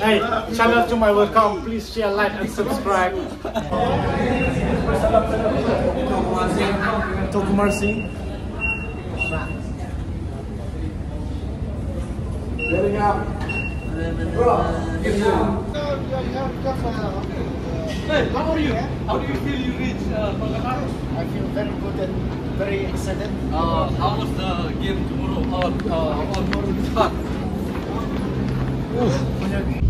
Hey, channel to my welcome. Please share, like, and subscribe. Tokumar Singh. Hey, how are you? How do you feel you reached uh, Kolkata? I feel very good and very excited. Uh, how was the game tomorrow? Uh, uh, about tomorrow?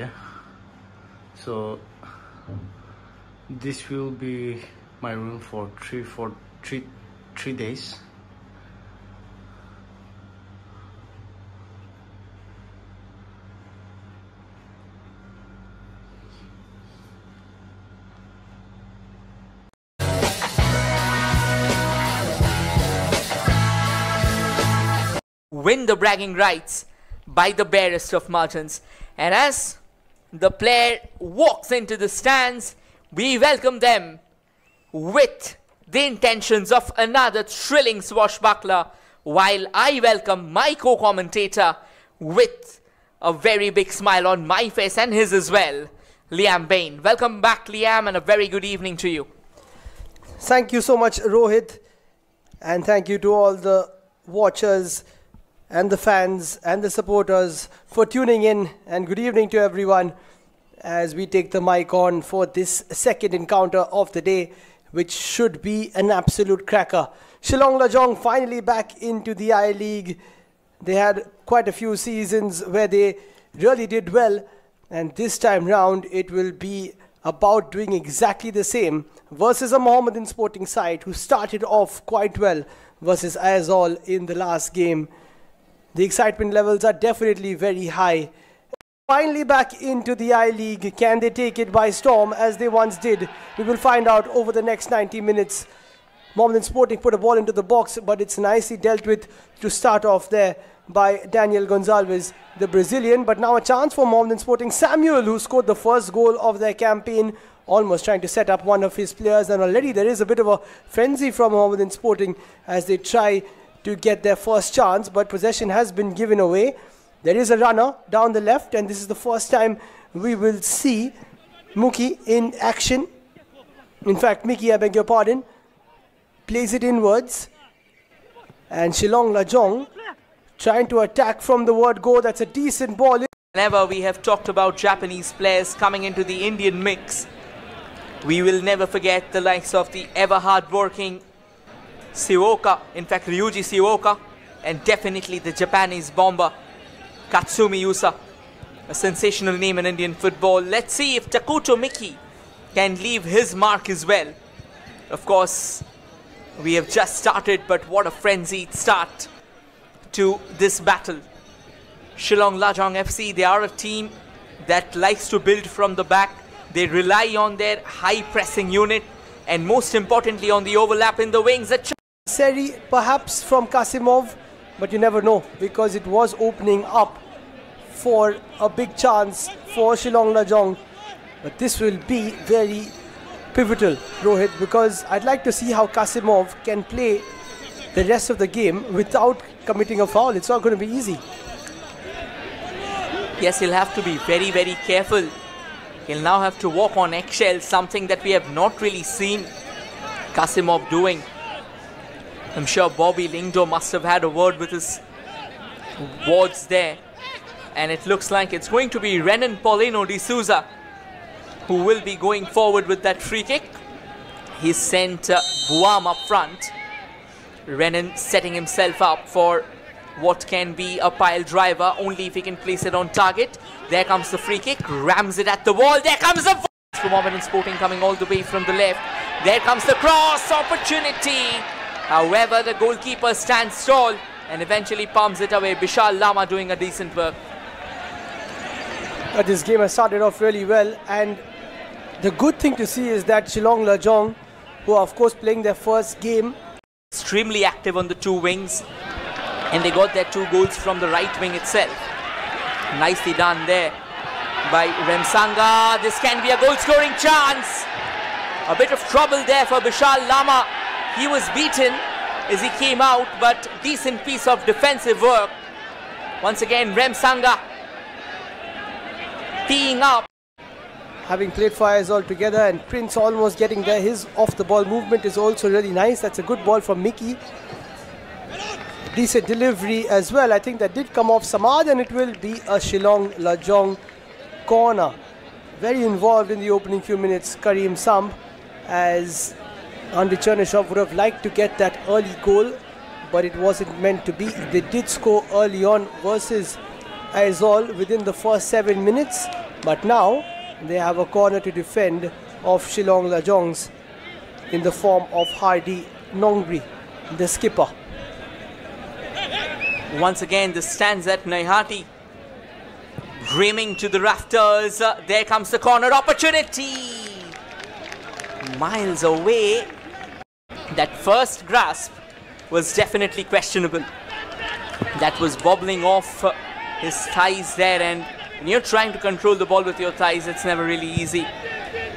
yeah so this will be my room for three for three three days win the bragging rights by the barest of margins. And as the player walks into the stands, we welcome them with the intentions of another thrilling swashbuckler, while I welcome my co-commentator with a very big smile on my face and his as well, Liam Bain. Welcome back, Liam, and a very good evening to you. Thank you so much, Rohit, and thank you to all the watchers and the fans and the supporters for tuning in. And good evening to everyone as we take the mic on for this second encounter of the day, which should be an absolute cracker. Shillong Lajong finally back into the I League. They had quite a few seasons where they really did well, and this time round it will be about doing exactly the same versus a Mohammedan sporting side who started off quite well versus Aizawl in the last game. The excitement levels are definitely very high. Finally back into the I-League. Can they take it by storm as they once did? We will find out over the next 90 minutes. Mohammedan Sporting put a ball into the box, but it's nicely dealt with to start off there by Daniel Gonzalez, the Brazilian. But now a chance for Mohammedan Sporting. Samuel, who scored the first goal of their campaign, almost trying to set up one of his players. And already there is a bit of a frenzy from Mohammedan Sporting as they try to get their first chance. But possession has been given away. There is a runner down the left, and this is the first time we will see Muki in action. In fact, Miki, I beg your pardon, plays it inwards. And Shillong Lajong trying to attack from the word go. That's a decent ball. Whenever we have talked about Japanese players coming into the Indian mix, we will never forget the likes of the ever hard-working Sueoka, in fact Ryuji Sueoka, and definitely the Japanese bomber Katsumi Yusa, a sensational name in Indian football. Let's see if Takuto Miki can leave his mark as well. Of course, we have just started, but what a frenzied start to this battle. Shillong Lajong FC, they are a team that likes to build from the back. They rely on their high pressing unit and most importantly on the overlap in the wings. Seri, perhaps from Kasimov, but you never know because it was opening up for a big chance for Shillong Lajong. But this will be very pivotal, Rohit, because I'd like to see how Kasimov can play the rest of the game without committing a foul. It's not going to be easy. Yes, he'll have to be very, very careful. He'll now have to walk on eggshells, something that we have not really seen Kasimov doing. I'm sure Bobby Lingdo must have had a word with his wards there. And it looks like it's going to be Renan Paulinho de Souza who will be going forward with that free kick. He sent uh, Buam up front. Renan setting himself up for what can be a pile driver only if he can place it on target. There comes the free kick, rams it at the wall. There comes the from Mohammedan Sporting coming all the way from the left. There comes the cross opportunity. However, the goalkeeper stands tall and eventually palms it away. Bishal Lama doing a decent work. But this game has started off really well, and the good thing to see is that Shillong Lajong, who are of course playing their first game, extremely active on the two wings, and they got their two goals from the right wing itself. Nicely done there by Remsanga. This can be a goal scoring chance. A bit of trouble there for Bishal Lama. He was beaten as he came out, but decent piece of defensive work. Once again, Remsanga teeing up. having played fires all together, and Prince almost getting there. His off the ball movement is also really nice. That's a good ball from Miki. Decent delivery as well. I think that did come off Samad, and it will be a Shillong Lajong corner. Very involved in the opening few minutes, Karim Samb, as Andre Chernyshov would have liked to get that early goal, but it wasn't meant to be. They did score early on versus Aizawl within the first seven minutes, but now they have a corner to defend of Shillong Lajongs in the form of Hardy Nongbri, the skipper. Once again, this stands at Naihati. Dreaming to the rafters. Uh, there comes the corner opportunity. Miles away. That first grasp was definitely questionable. That was bobbling off uh, his thighs there, and when you're trying to control the ball with your thighs, it's never really easy.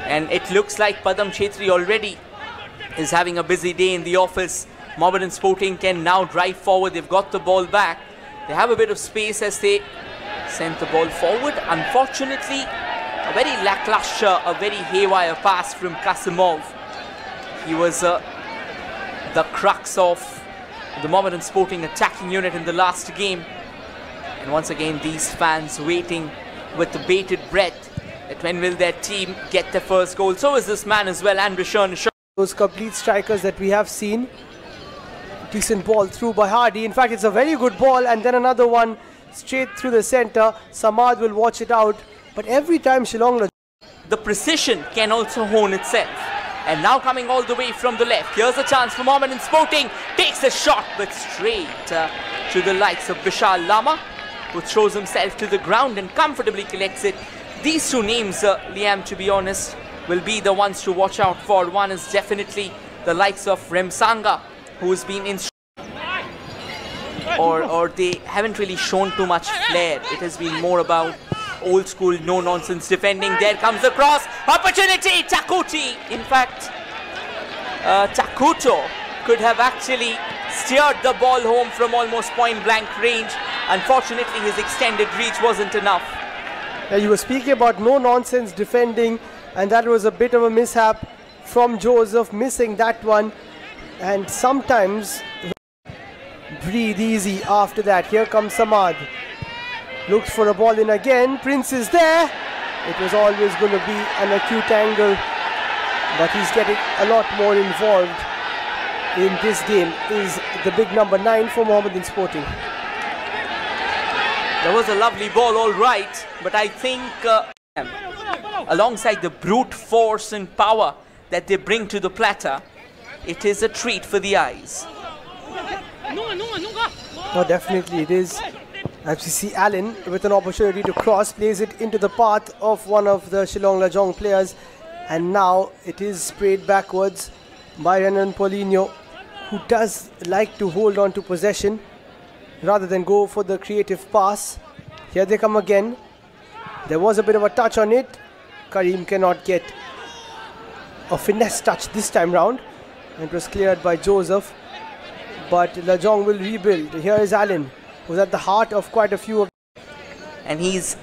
And it looks like Padam Chetri already is having a busy day in the office. Mohammedan Sporting can now drive forward. They've got the ball back. They have a bit of space as they send the ball forward. Unfortunately, a very lackluster, a very haywire pass from Kasimov. He was uh, the crux of the Mohammedan Sporting attacking unit in the last game. And once again, these fans waiting with the bated breath that when will their team get their first goal. So is this man as well, Andrew Chernyshov. Those complete strikers that we have seen. Decent ball through by Hardy. In fact, it's a very good ball, and then another one straight through the center. Samad will watch it out. But every time Shillong the precision can also hone itself. And now coming all the way from the left. Here's a chance for Mohammedan Sporting. Takes a shot, but straight uh, to the likes of Bishal Lama, who throws himself to the ground and comfortably collects it. These two names, uh, Liam, to be honest, will be the ones to watch out for. One is definitely the likes of Remsanga, who's been in or or they haven't really shown too much flair. It has been more about old school, no nonsense defending. There comes the cross opportunity. Takuti, in fact, uh, Takuto could have actually steered the ball home from almost point blank range. Unfortunately, his extended reach wasn't enough. Yeah, you were speaking about no nonsense defending, and that was a bit of a mishap from Joseph missing that one. And sometimes breathe easy after that. Here comes Samad. Looks for a ball in again. Prince is there. It was always going to be an acute angle, but he's getting a lot more involved in this game. Is the big number nine for Mohammedan Sporting. That was a lovely ball, all right, but I think uh, alongside the brute force and power that they bring to the platter, it is a treat for the eyes. No, definitely it is. See Allen with an opportunity to cross, plays it into the path of one of the Shillong Lajong players. And now it is sprayed backwards by Renan Paulinho, who does like to hold on to possession rather than go for the creative pass. Here they come again. There was a bit of a touch on it. Karim cannot get a finesse touch this time round. And it was cleared by Joseph. But Lajong will rebuild. Here is Allen, who's at the heart of quite a few of and he's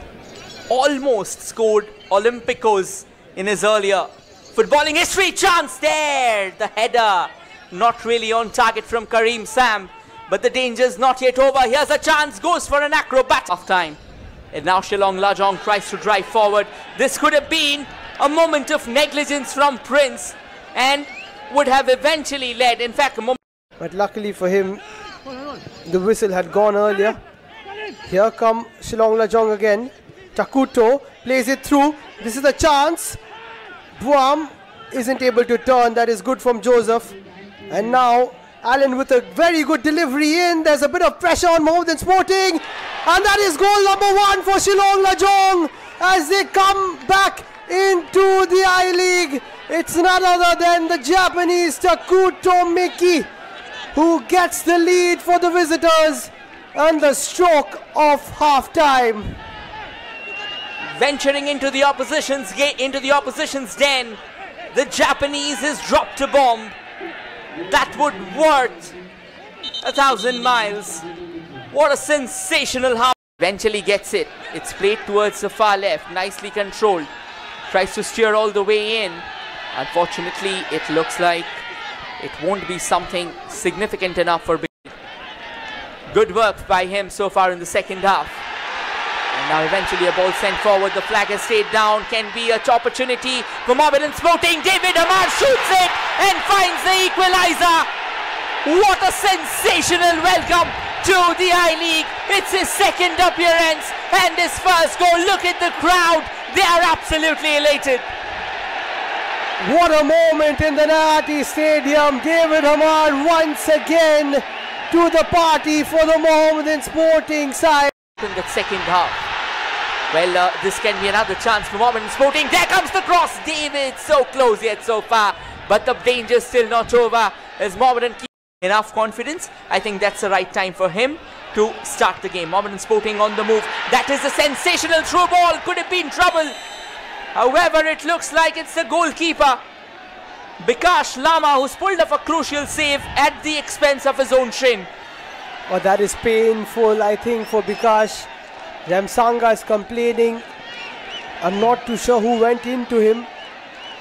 almost scored Olympicos in his earlier footballing history. Chance there, the header, not really on target from Karim Samb but the danger's not yet over. Here's a chance, goes for an acrobat of time. And now Shillong Lajong tries to drive forward. This could have been a moment of negligence from Prince and would have eventually led, in fact, a moment. But luckily for him, the whistle had gone earlier. Here come Shillong Lajong again. Takuto plays it through. This is a chance. Buam isn't able to turn. That is good from Joseph. And now Allen with a very good delivery in. There's a bit of pressure on Mohammedan Sporting. And that is goal number one for Shillong Lajong. as they come back into the I League. It's none other than the Japanese Takuto Miki who gets the lead for the visitors and the stroke of half time. Venturing into the opposition's gate, into the opposition's den, the Japanese has dropped a bomb that would worth a thousand miles. What a sensational half. Eventually gets it. It's played towards the far left, nicely controlled. Tries to steer all the way in. Unfortunately, it looks like it won't be something significant enough for Good work by him so far in the second half. And now eventually a ball sent forward. The flag has stayed down. Can be a opportunity for Mohammedan Sporting. David Amar shoots it and finds the equalizer. What a sensational welcome to the I-League. It's his second appearance and his first goal. Look at the crowd. They are absolutely elated. What a moment in the Naihati Stadium. David Hamar once again to the party for the Mohammedan Sporting side. In the second half. Well, uh, this can be another chance for Mohammedan Sporting. There comes the cross. David so close yet so far. But the danger still not over as Mohammedan enough confidence. I think that's the right time for him to start the game. Mohammedan Sporting on the move. That is a sensational through ball. Could have been trouble. However, it looks like it's the goalkeeper. Bikash Lama who's pulled off a crucial save at the expense of his own shin. Oh, that is painful, I think, for Bikash. Ramsanga is complaining. I'm not too sure who went into him.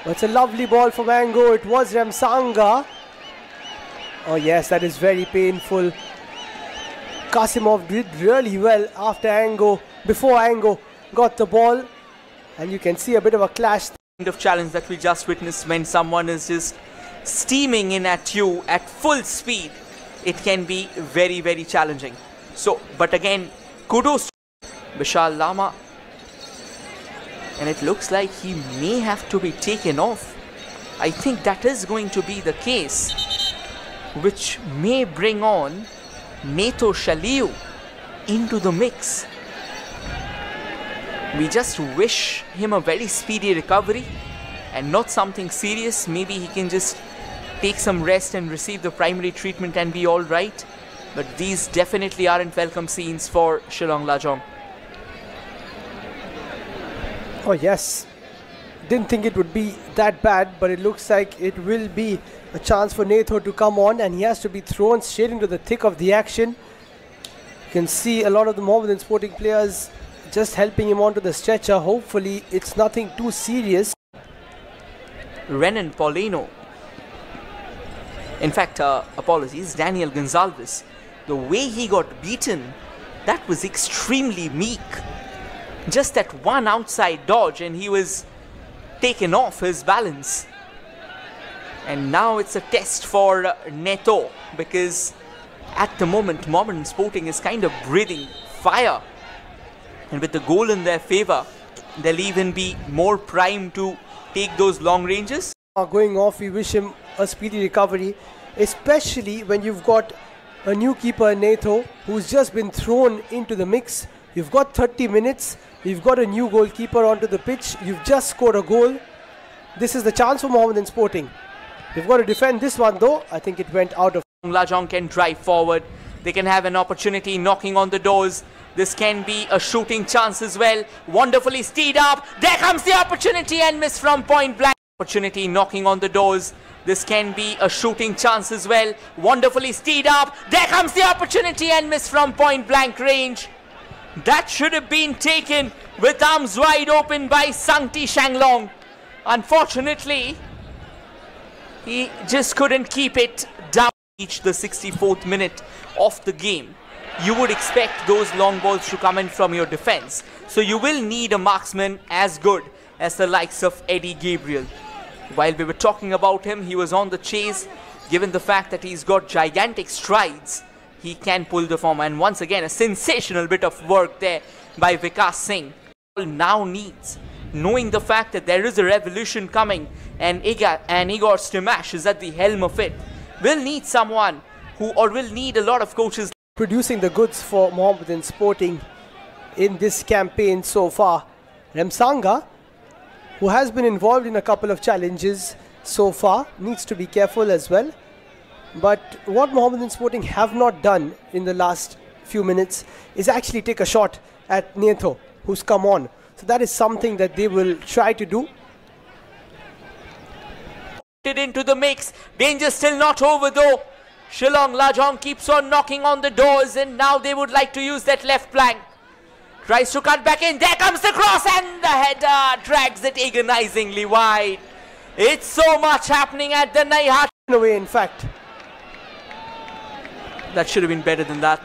But it's a lovely ball for Mango. It was Ramsanga. Oh yes, that is very painful. Kasimov did really well after Ango, before Ango got the ball. And you can see a bit of a clash. Kind of challenge that we just witnessed when someone is just steaming in at you at full speed. It can be very, very challenging. So, but again, kudos to Vishal Lama. And it looks like he may have to be taken off. I think that is going to be the case which may bring on Neitho Chalieu into the mix. We just wish him a very speedy recovery and not something serious. Maybe he can just take some rest and receive the primary treatment and be alright. But these definitely aren't welcome scenes for Shillong Lajong. Oh, yes. Didn't think it would be that bad, but it looks like it will be a chance for Natho to come on and he has to be thrown straight into the thick of the action. You can see a lot of the Mohammedan Sporting players just helping him onto the stretcher. Hopefully it's nothing too serious. Renan Paulinho. In fact, uh, apologies, Daniel Gonzalez. The way he got beaten, that was extremely meek. Just that one outside dodge and he was taken off his balance. And now it's a test for Neitho because at the moment Mohammedan Sporting is kind of breathing fire. And with the goal in their favour, they'll even be more primed to take those long ranges. Going off, we wish him a speedy recovery, especially when you've got a new keeper, Neitho, who's just been thrown into the mix. You've got 30 minutes, you've got a new goalkeeper onto the pitch, you've just scored a goal. This is the chance for Mohammedan Sporting. They've got to defend this one though. I think it went out of. Lajong can drive forward. They can have an opportunity knocking on the doors. This can be a shooting chance as well. Wonderfully steed up. There comes the opportunity and miss from point blank. Opportunity knocking on the doors. This can be a shooting chance as well. Wonderfully steed up. There comes the opportunity and miss from point blank range. That should have been taken with arms wide open by Sangti Shanglong. Unfortunately, he just couldn't keep it down. Reach the 64th minute of the game. You would expect those long balls to come in from your defense. So you will need a marksman as good as the likes of Eddie Gabriel. While we were talking about him, he was on the chase. Given the fact that he's got gigantic strides, he can pull the form. And once again, a sensational bit of work there by Vikas Singh. Now needs knowing the fact that there is a revolution coming and Igor, and Igor Stimac is at the helm of it, will need someone who or will need a lot of coaches. Producing the goods for Mohammedan Sporting in this campaign so far. Remsanga, who has been involved in a couple of challenges so far, needs to be careful as well. But what Mohammedan Sporting have not done in the last few minutes is actually take a shot at Neitho, who's come on. So that is something that they will try to do. Into the mix. Danger still not over though. Shillong Lajong keeps on knocking on the doors and now they would like to use that left flank. Tries to cut back in. There comes the cross and the header drags it agonizingly wide. It's so much happening at the Naihat. Away, in fact. That should have been better than that.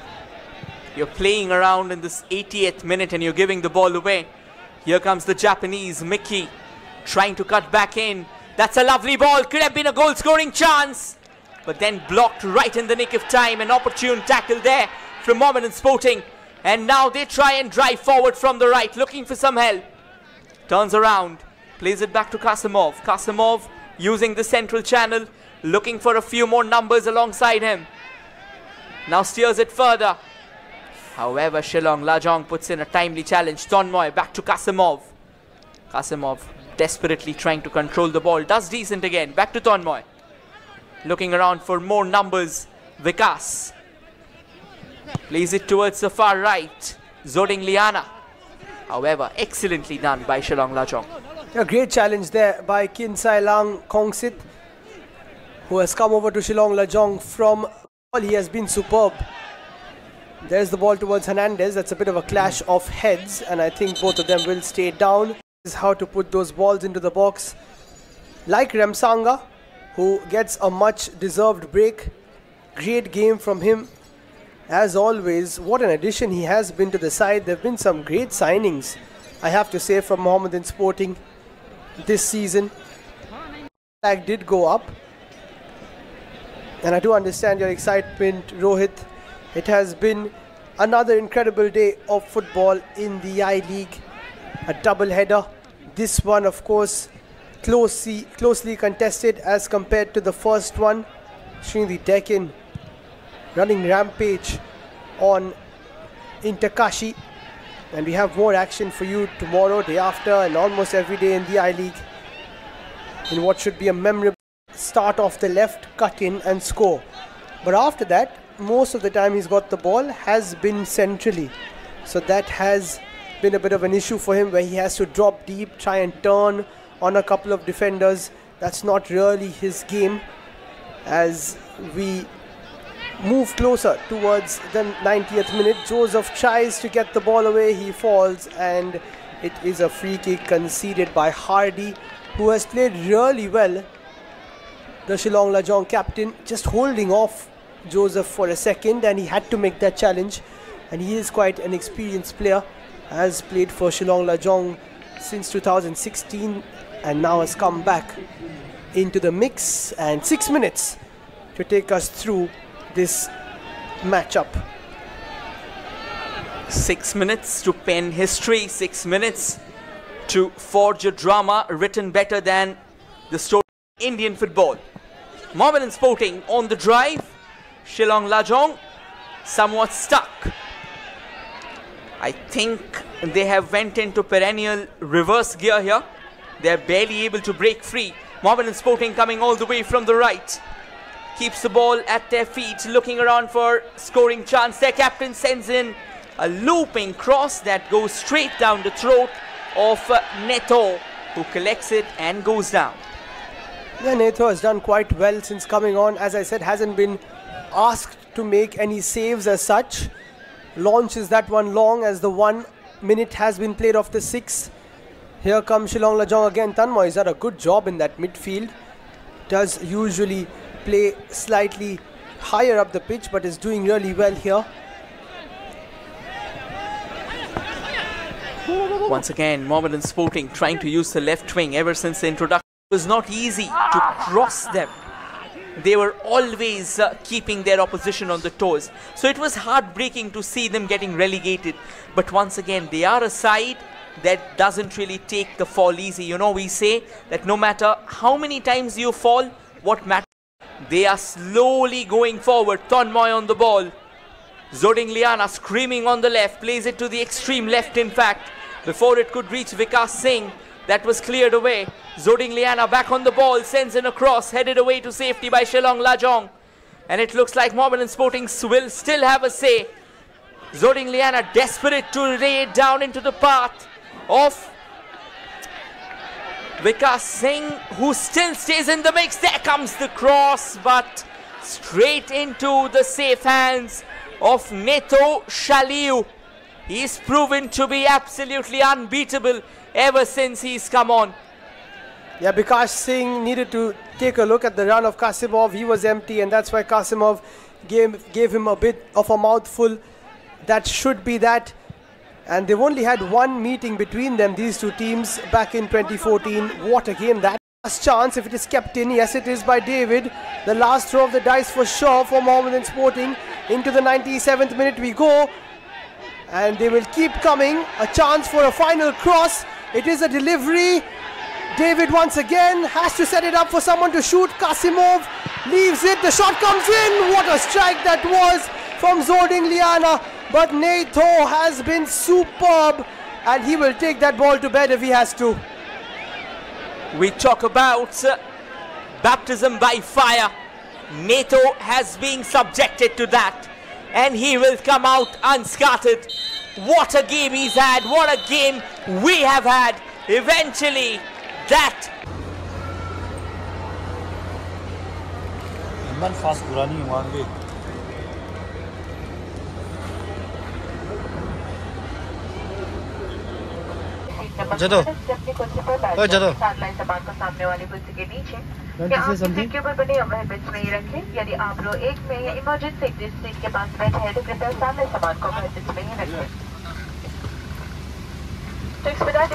You're playing around in this 80th minute and you're giving the ball away. Here comes the Japanese Miki trying to cut back in. That's a lovely ball. Could have been a goal scoring chance. But then blocked right in the nick of time. An opportune tackle there from Mohammedan Sporting. And now they try and drive forward from the right, looking for some help. Turns around, plays it back to Kasimov. Kasimov using the central channel, looking for a few more numbers alongside him. Now steers it further. However, Shillong Lajong puts in a timely challenge. Tonmoy back to Kasimov. Kasimov desperately trying to control the ball. Does decent again. Back to Tonmoy. Looking around for more numbers. Vikas. Plays it towards the far right. Zoding Liana. However, excellently done by Shillong Lajong. A great challenge there by Kin Sai Lang Kongsit, who has come over to Shillong Lajong from. All he has been superb. There's the ball towards Hernandez. That's a bit of a clash of heads, and I think both of them will stay down. This is how to put those balls into the box. Like Remsanga, who gets a much deserved break. Great game from him. As always, what an addition he has been to the side. There have been some great signings, I have to say, from Mohammedan Sporting this season. Flag did go up. And I do understand your excitement, Rohit. It has been another incredible day of football in the I League. A double header. This one, of course, closely, closely contested as compared to the first one. Srinidhi Deccan running rampage on Inter Kashi. And we have more action for you tomorrow, day after, and almost every day in the I League. In what should be a memorable start off the left, cut in, and score. But after that, most of the time he's got the ball has been centrally. So that has been a bit of an issue for him where he has to drop deep, try and turn on a couple of defenders. That's not really his game as we move closer towards the 90th minute. Joseph tries to get the ball away, he falls, and it is a free kick conceded by Hardy, who has played really well. The Shillong Lajong captain just holding off Joseph for a second, and he had to make that challenge. And he is quite an experienced player, has played for Shillong Lajong since 2016, and now has come back into the mix. And six minutes to take us through this matchup. Six minutes to pen history, six minutes to forge a drama written better than the story of Indian football. Mohammedan Sporting on the drive, Shillong Lajong somewhat stuck. I think they have went into perennial reverse gear here. They're barely able to break free. Marvin Mohammedan Sporting coming all the way from the right keeps the ball at their feet, looking around for scoring chance. Their captain sends in a looping cross that goes straight down the throat of uh, Neitho, who collects it and goes down. Yeah, Neitho has done quite well since coming on. As I said, hasn't been asked to make any saves as such. Launches that one long as the one minute has been played off the six. Here comes Shillong Lajong again. Tanmoy has done a good job in that midfield. Does usually play slightly higher up the pitch but is doing really well here. Once again, Mohammedan Sporting trying to use the left wing ever since the introduction. It was not easy to cross them. They were always uh, keeping their opposition on the toes. So it was heartbreaking to see them getting relegated. But once again, they are a side that doesn't really take the fall easy. You know, we say that no matter how many times you fall, what matters they are slowly going forward. Tonmoy on the ball. Zoding Liana screaming on the left. Plays it to the extreme left, in fact. before it could reach Vikas Singh. That was cleared away. Zoding Liana back on the ball, sends in a cross, headed away to safety by Shillong Lajong. And it looks like Mohammedan Sporting will still have a say. Zoding Liana desperate to raid down into the path of Vikas Singh, who still stays in the mix. There comes the cross, but straight into the safe hands of Neitho Chalieu. He's proven to be absolutely unbeatable ever since he's come on. Yeah, Bikash Singh needed to take a look at the run of Kasimov. He was empty, and that's why Kasimov gave, gave him a bit of a mouthful. That should be that. And they've only had one meeting between them, these two teams, back in 2014. What a game that last chance if it is kept in. Yes, it is by David. The last throw of the dice for sure for Mohammedan Sporting. Into the 97th minute we go. And they will keep coming. A chance for a final cross. It is a delivery. David once again has to set it up for someone to shoot. Kasimov leaves it. The shot comes in. What a strike that was from Zoding Liana. But Nato has been superb and he will take that ball to bed if he has to. We talk about uh, baptism by fire. Nato has been subjected to that and he will come out unscathed. What a game he's had, what a game we have had. Eventually, that من فاس one وانگه जदो। ओए जदो। सामने वाली कुर्सी के नीचे क्या आप seat के ऊपर बने ओवरहेड बिट्स में ही रखें यदि आप लोग एक में या इमरजेंसी एग्जिट सीट के पास बैठे हैं तो कृपया सामने सामान को ओवरहेड बिट्स में ही रखें। तो एक्सपेडाइट